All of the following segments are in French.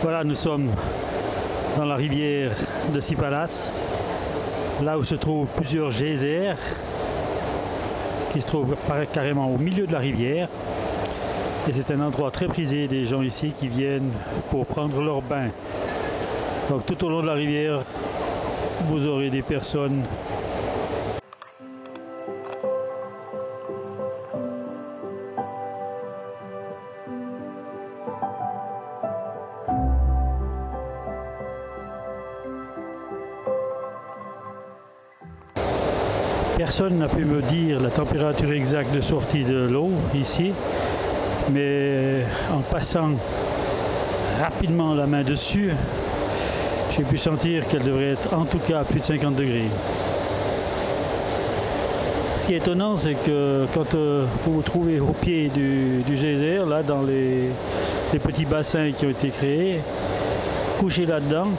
Voilà, nous sommes dans la rivière de Sipalas, là où se trouvent plusieurs geysers qui se trouvent carrément au milieu de la rivière. Et c'est un endroit très prisé des gens ici qui viennent pour prendre leur bain. Donc tout au long de la rivière, vous aurez des personnes Personne n'a pu me dire la température exacte de sortie de l'eau ici, mais en passant rapidement la main dessus, j'ai pu sentir qu'elle devrait être en tout cas à plus de 50 degrés. Ce qui est étonnant, c'est que quand euh, vous vous trouvez au pied du, geyser, là dans les, les petits bassins qui ont été créés, couché là-dedans,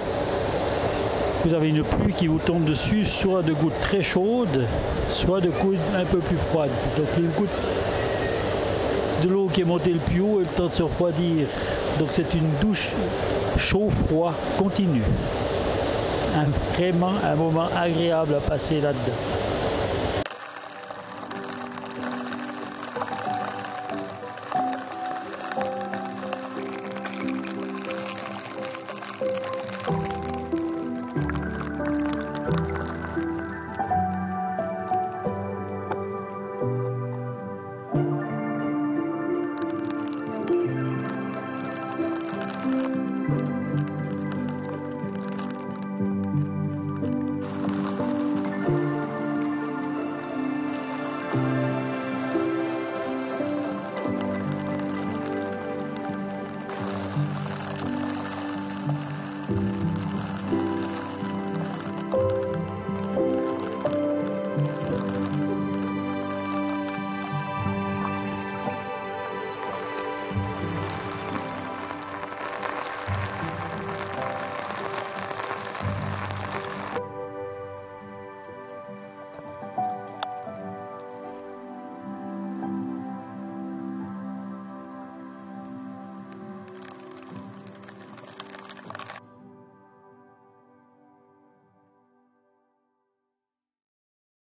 vous avez une pluie qui vous tombe dessus, soit de gouttes très chaudes, soit de gouttes un peu plus froides. Donc une goutte de l'eau qui est montée le plus haut et le temps de se refroidir. Donc c'est une douche chaud-froid continue. vraiment un moment agréable à passer là-dedans.